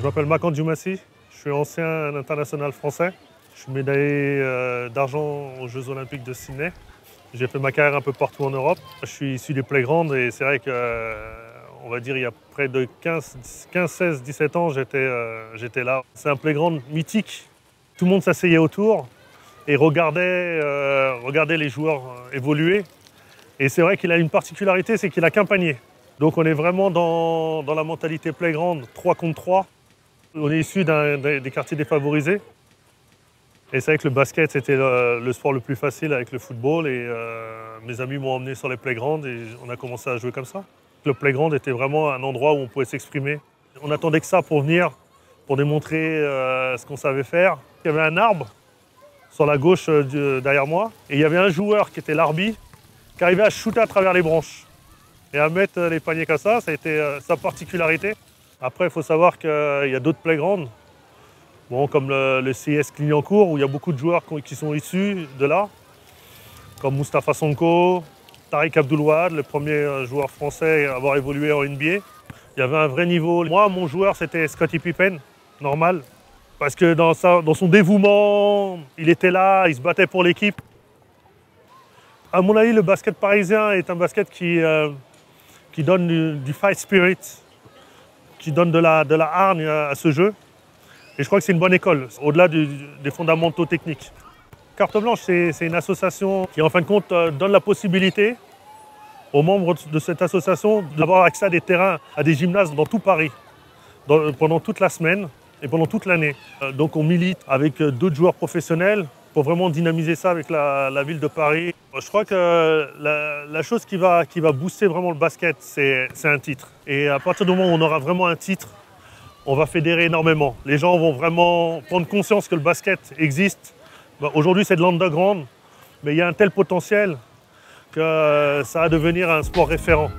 Je m'appelle Makan Djoumassi, je suis ancien international français. Je suis médaillé euh, d'argent aux Jeux Olympiques de Sydney. J'ai fait ma carrière un peu partout en Europe. Je suis issu des playgrounds et c'est vrai que, euh, on va dire, il y a près de 15, 15 16, 17 ans, euh, j'étais là. C'est un playground mythique. Tout le monde s'asseyait autour et regardait, regardait les joueurs évoluer. Et c'est vrai qu'il a une particularité, c'est qu'il a qu'un panier. Donc on est vraiment dans, dans la mentalité playground 3 contre 3. On est issu des quartiers défavorisés. Et c'est vrai que le basket, c'était le, sport le plus facile avec le football. Et euh, mes amis m'ont emmené sur les playgrounds et on a commencé à jouer comme ça. Le playground était vraiment un endroit où on pouvait s'exprimer. On attendait que ça pour venir, pour démontrer euh, ce qu'on savait faire. Il y avait un arbre sur la gauche euh, derrière moi. Et il y avait un joueur qui était l'arbitre, qui arrivait à shooter à travers les branches. Et à mettre les paniers comme ça, ça a été sa particularité. Après, il faut savoir qu'il y a d'autres playgrounds, bon, comme le, CS Clignancourt, où il y a beaucoup de joueurs qui sont issus de là, comme Mustafa Sonko, Tariq Abdoulouad, le premier euh, joueur français à avoir évolué en NBA. Il y avait un vrai niveau. Moi, mon joueur, c'était Scottie Pippen, normal. Parce que dans, son dévouement, il était là, il se battait pour l'équipe. À mon avis, le basket parisien est un basket qui, euh, qui donne du fight spirit, qui donne de la, de hargne à, ce jeu. Et je crois que c'est une bonne école, au-delà des fondamentaux techniques. Carte Blanche, c'est une association qui, en fin de compte, euh, donne la possibilité aux membres de cette association d'avoir accès à des terrains, à des gymnases dans tout Paris, pendant toute la semaine et pendant toute l'année. Euh, donc on milite avec euh, d'autres joueurs professionnels pour vraiment dynamiser ça avec la, ville de Paris. Je crois que la, chose qui va, qui va booster vraiment le basket, c'est un titre. Et à partir du moment où on aura vraiment un titre, on va fédérer énormément. Les gens vont vraiment prendre conscience que le basket existe. Bah, aujourd'hui, c'est de l'underground, mais il y a un tel potentiel que ça va devenir un sport référent.